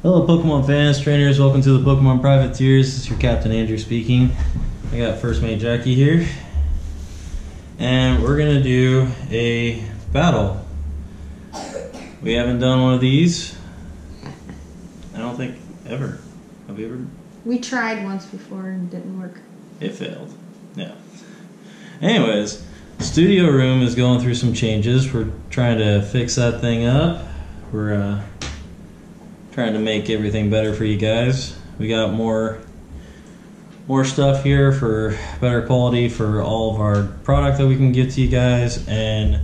Hello, Pokemon fans, trainers. Welcome to the Pokemon Privateers. This is your Captain Andrew speaking. I got First Mate Jackie here, and we're gonna do a battle. We haven't done one of these. I don't think ever. Have we ever? We tried once before and it didn't work. It failed. Yeah. Anyways, studio room is going through some changes. We're trying to fix that thing up. We're uh, trying to make everything better for you guys. We got more more stuff here for better quality for all of our product that we can give to you guys and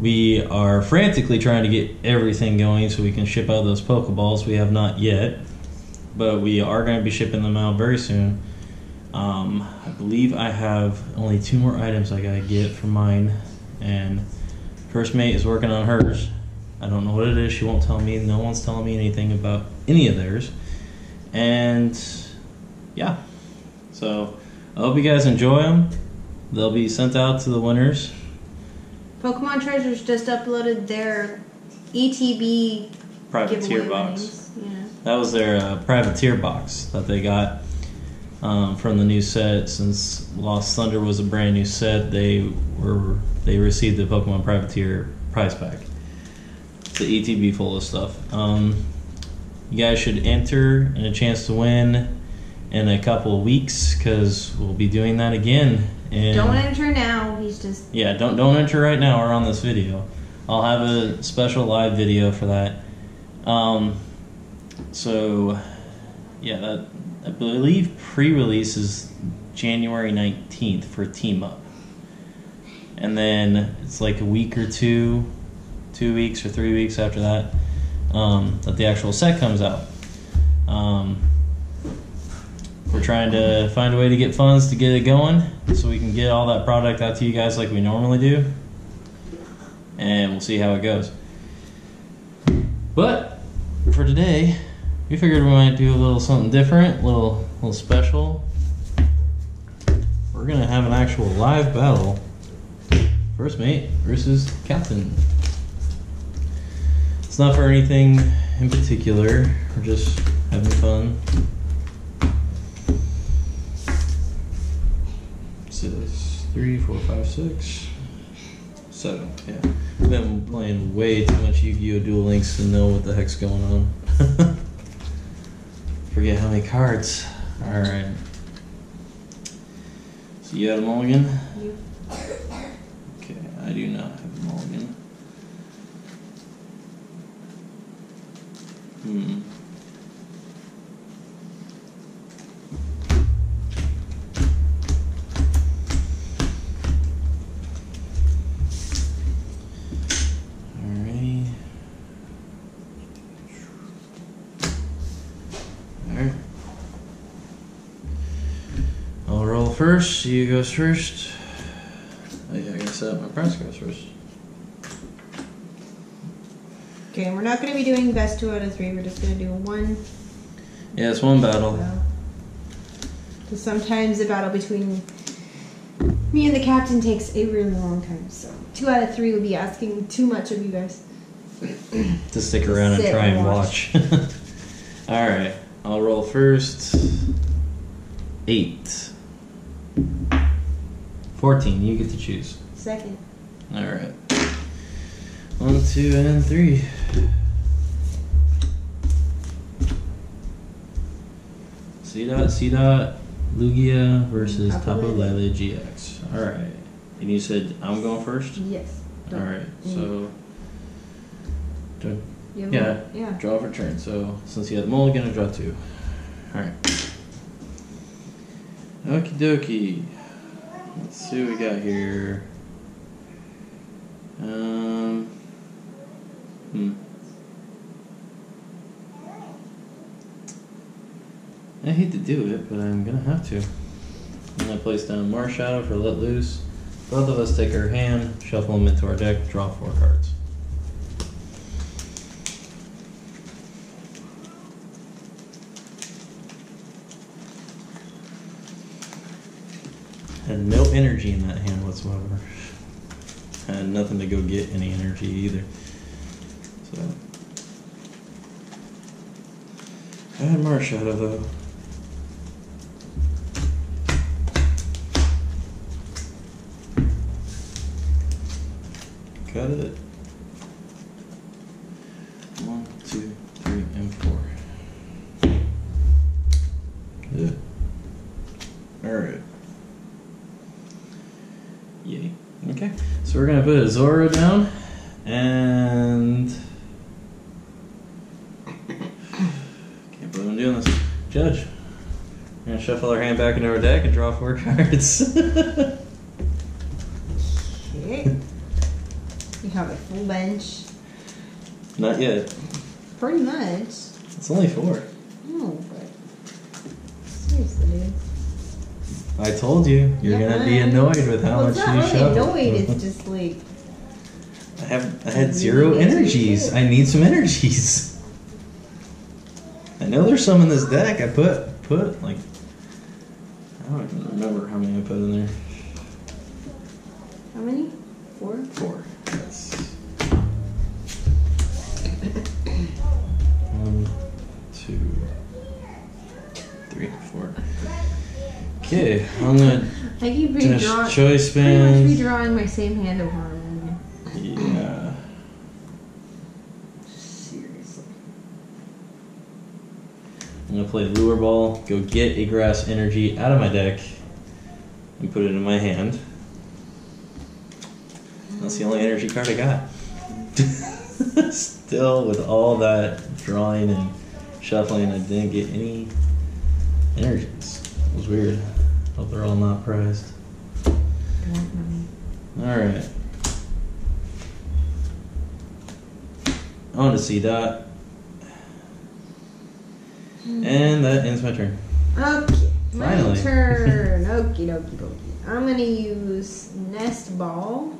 we are frantically trying to get everything going so we can ship out those Pokeballs. We have not yet, but we are going to be shipping them out very soon. Um, I believe I have only two more items I gotta get for mine, and First Mate is working on hers. I don't know what it is. She won't tell me. No one's telling me anything about any of theirs. And yeah, so I hope you guys enjoy them. They'll be sent out to the winners. Pokemon Treasures just uploaded their ETB Privateer box. winnings. Yeah. That was their uh, privateer box that they got um, from the new set. Since Lost Thunder was a brand new set, they were they received the Pokemon Privateer prize pack. The ETB full of stuff. Um, you guys should enter and a chance to win in a couple of weeks because we'll be doing that again. And Don't enter now. He's just yeah, don't don't enter right now or on this video. I'll have a special live video for that. Um, so yeah, that I believe pre-release is January nineteenth for Team Up, and then it's like a week or two, two weeks or three weeks after that um, that the actual set comes out. Um, we're trying to find a way to get funds to get it going so we can get all that product out to you guys like we normally do. And we'll see how it goes. But for today, we figured we might do a little something different, a little little special. We're gonna have an actual live battle. First mate versus captain. It's not for anything in particular. We're just having fun. Six, three, four, five, six, seven. Yeah, I've been playing way too much Yu-Gi-Oh! Duel Links to know what the heck's going on. Forget how many cards. All right. So you had a mulligan. you. Okay, I do not have a mulligan. Alright. I'll roll first. You goes first. Oh, I guess uh, my price goes first. Okay, and we're not going to be doing best two out of three. We're just going to do one. Yeah, it's one battle. Because sometimes the battle between me and the captain takes a really long time. So two out of three would be asking too much of you guys. to stick around and try and and watch. All right, I'll roll first. Eight. Fourteen. You get to choose. Second. All right. Two, and three. Seedot C dot Lugia versus Tapu Lele. GX. All right. And you said I'm going first. Yes. All right. So. Do Yeah. Yeah. Draw for turn. So since you had the mulligan, I draw two. Alright. Okie dokie. Let's see what we got here. Um. Hmm. I hate to do it, but I'm gonna have to. I'm gonna place down Marshadow for Let Loose. Both of us take our hand, shuffle them into our deck, draw four cards. Had no energy in that hand whatsoever. Had nothing to go get any energy either. So Bad Marshadow, though. Got it. One, two, three, and four. Yeah. Alright. Yay. Okay. So we're gonna put a Zorua down and can't believe I'm doing this. Judge. We're gonna shuffle our hand back into our deck and draw four cards. You have a full bench. Not yet. Pretty much. It's only four. No, but seriously, dude. I told you you're gonna be annoyed with how well, much not you really shuffle. annoyed. It's just like I have I had zero energies. I need some energies. Know there's some in this deck. I put put like I don't even remember how many I put in there. how many? Four. Four. Yes. One, two, three, four. Okay, I'm gonna I keep redrawing. choice Pretty much redrawing my same hand over. Yeah. Seriously. I'm gonna play lure ball, go get a grass energy out of my deck, and put it in my hand. That's the only energy card I got. Still, with all that drawing and shuffling, I didn't get any energies. It was weird. Hope they're all not prized. Alright. I want to Seedot. And that ends my turn. Okay, my Finally. turn. Okie dokie dokie. I'm gonna use nest ball.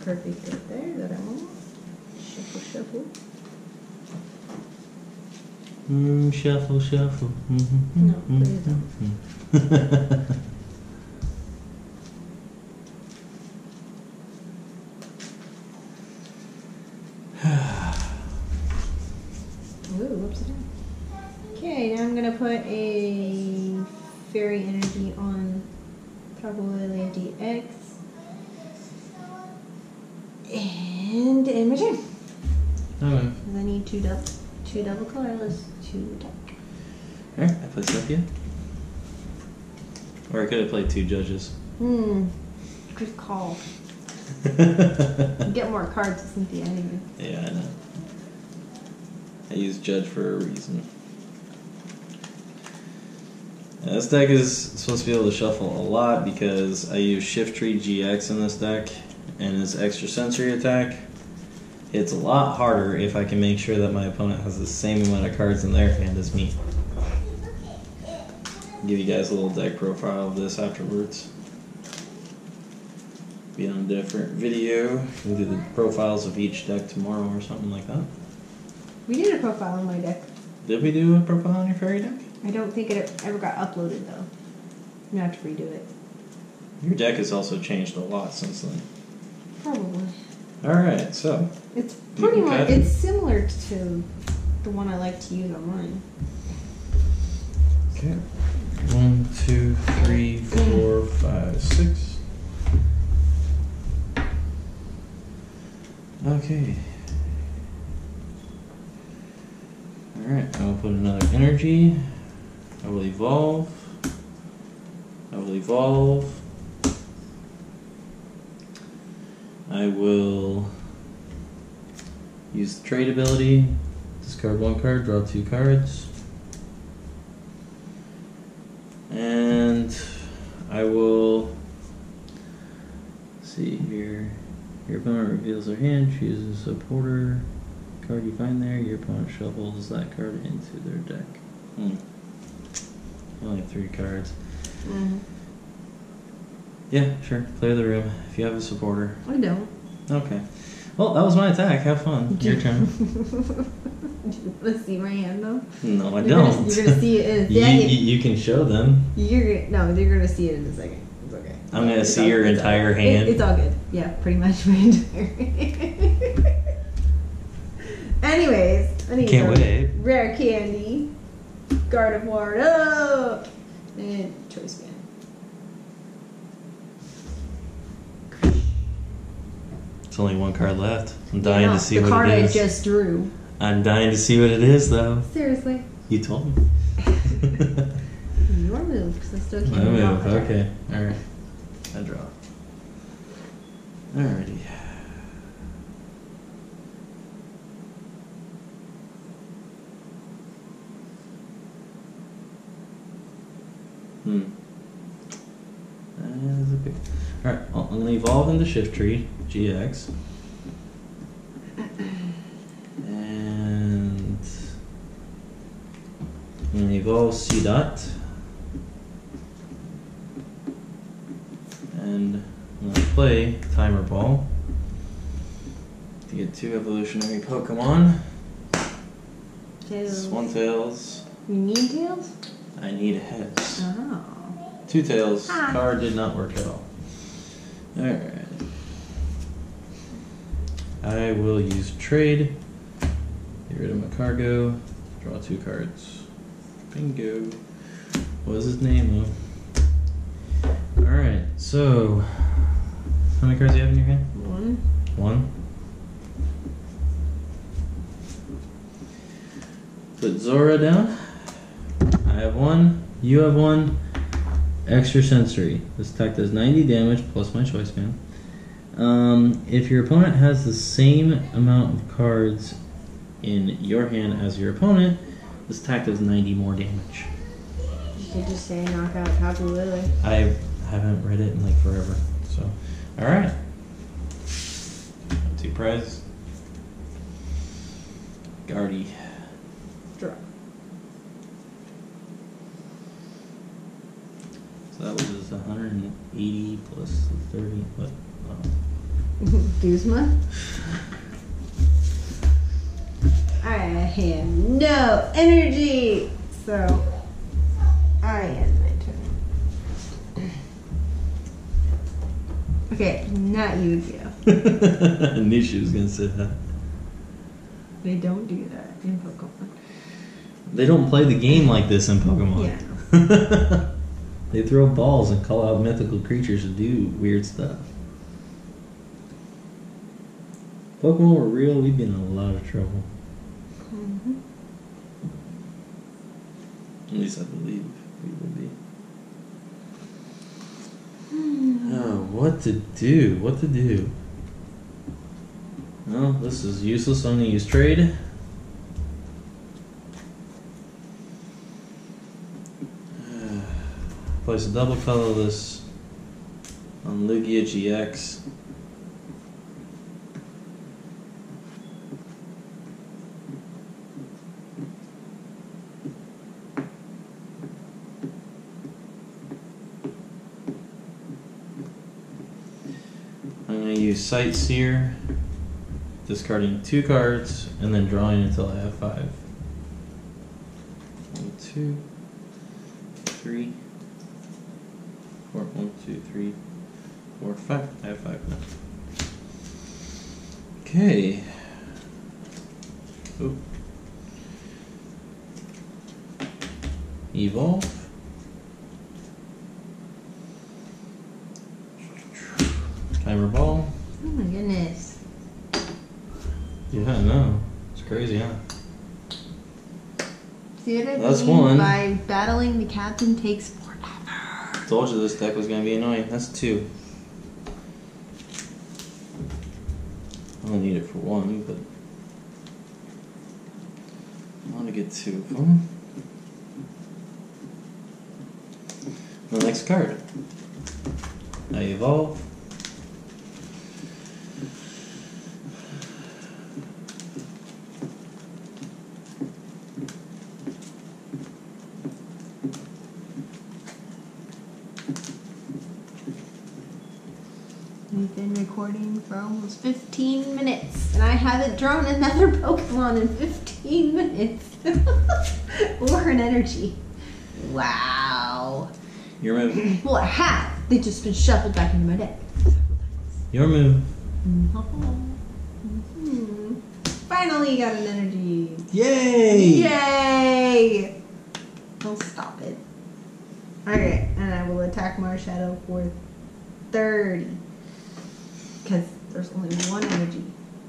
Perfect right there that I want. Shuffle, shuffle. Mm, shuffle, shuffle. Mm-hmm. No, please mm-hmm. don't. Mm-hmm. Ooh, upside down. Okay, now I'm gonna put a fairy energy on probability DX. And end my turn. Alright. I need two double two double colorless to attack. Alright, I play Cynthia. Or I could have played two judges. Hmm. Good call. Get more cards Cynthia anyway. Yeah, I know. I use Judge for a reason. This deck is supposed to be able to shuffle a lot because I use Shiftry GX in this deck, and its extra sensory attack It's a lot harder if I can make sure that my opponent has the same amount of cards in their hand as me. Give you guys a little deck profile of this afterwards. Be on a different video. We'll do the profiles of each deck tomorrow or something like that. We did a profile on my deck. Did we do a profile on your fairy deck? I don't think it ever got uploaded though. I'm gonna have to redo it. Your deck has also changed a lot since then. Probably. Alright, so. It's pretty much cut it's similar to the one I like to use on mine. Okay. One, two, three, four, five, six. Okay. Alright, I will put another energy. I will evolve. I will evolve. I will use trade ability. Discard one card, draw two cards. And I will see here. Your opponent reveals their hand, chooses a porter card you find there. Your opponent shuffles that card into their deck. Hmm. I only have three cards. Mm. Yeah, sure. Clear the room if you have a supporter. I don't. Okay. Well, that was my attack. Have fun. Your turn. Do you want to see my hand though? No, I You're don't. Gonna, you're gonna see it in a you, second. you, you can show them. You're gonna, no, you're gonna see it in a second. It's okay. I'm gonna It's see all- your it's all- entire it- hand. it's all good. Yeah, pretty much my entire. Anyways, I need Can't wait. Rare candy, Gardevoir, oh, and Choice Band. It's only one card left. I'm dying no, to see what it is. the card I just drew. I'm dying to see what it is, though. Seriously, You told me. your move because I still can't. My move. Okay. All right. I draw. Alrighty. Hmm. That is a big. All right. well, I'm gonna evolve into Shiftry GX. And I'm evolve Seedot. And I'm play Timer Ball to get two evolutionary Pokemon. Tails. One tails. You need tails? I need heads. Oh. Two tails. Ah. Card did not work at all. Alright. I will use trade. Get rid of my cargo. Draw two cards. Bingo. What was his name though? Alright, so how many cards do you have in your hand? One. One. Put Zorua down. I have one. You have one. Extra sensory. This attack does 90 damage plus my choice band. Um, if your opponent has the same amount of cards in your hand as your opponent, this attack does 90 more damage. You say knock out Tapu Lele? I haven't read it in like forever. So, all right. Two prizes. Guardy. Draw. So that was 180 plus 30. What? Oh. Guzma. I have no energy, so I end my turn. Okay, not you, Gio. I knew she was gonna say that. They don't do that in Pokemon. They don't play the game like this in Pokemon. Yeah. they throw balls and call out mythical creatures to do weird stuff. Pokemon were real, we'd be in a lot of trouble. Mhm. At least I believe we would be. Oh, what to do? What to do? Well, this is useless. I'm gonna use trade. Place a double colorless on Lugia GX. I'm going to use Sightseer, discarding two cards, and then drawing until I have five. One, two, three, four, one, two, three, four, five. I have five now. Okay. Oop. Evolve. Timer ball. Oh my goodness. Yeah, I know. It's crazy, huh? See what I That's mean one. by battling the captain takes. I told you this deck was gonna be annoying. That's two. I don't need it for one, but I want to get two of them. The next card. I evolve. We've been recording for almost 15 minutes, and I haven't drawn another Pokemon in 15 minutes. or an energy. Wow. Your move. Well, I have. They've just been shuffled back into my deck. Your move. Mhm. Five. finally got an energy. Yay! Yay! Don't stop it. Okay, and I will attack Marshadow for 30. Because there's only one energy.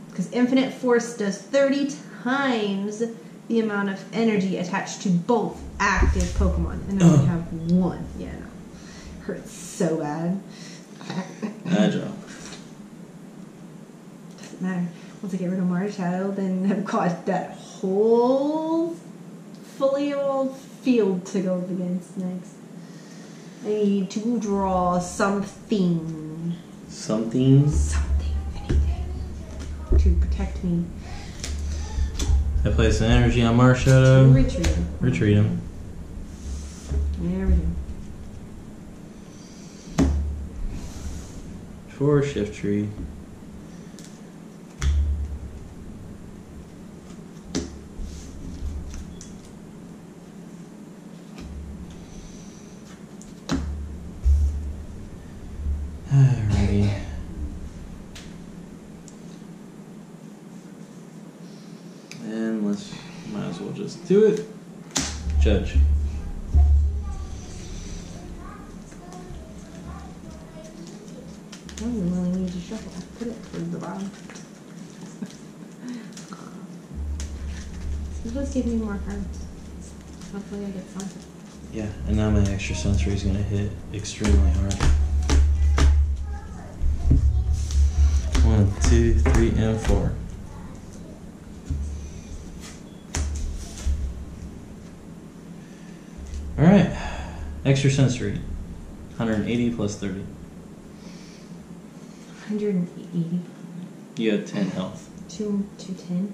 Because Infinite Force does 30 times the amount of energy attached to both active Pokemon. And I only uh-huh. have one. Yeah, no. Hurts so bad. Agile. Doesn't matter. Once I get rid of Marshadow, then I've got that whole fully old field to go up against next. I need to draw something. Something. Something, anything. To protect me. I place an energy on Marshadow. Retreat. him. Retreat him. There we go. For Shiftry. Alrighty. And let's might as do it. Judge. I don't really need to shuffle. Put it towards the bottom. So just give me more cards. Hopefully I get something. Yeah, and now my extra sensory is gonna hit extremely hard. One, two, three, and four. Extra sensory. 180 plus 30. 180. You have 10 health. Two, to 10?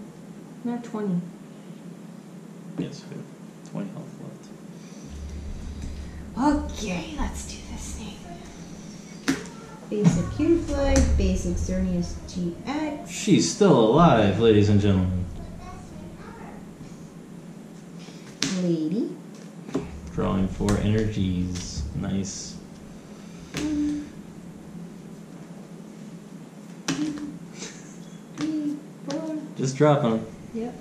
No, 20. Yes, we have 20 health left. Okay, let's do this thing. Basic Cutiefly, basic Xerneas GX. She's still alive, ladies and gentlemen. Lady. Drawing four energies. Nice. Just drop them. Yep.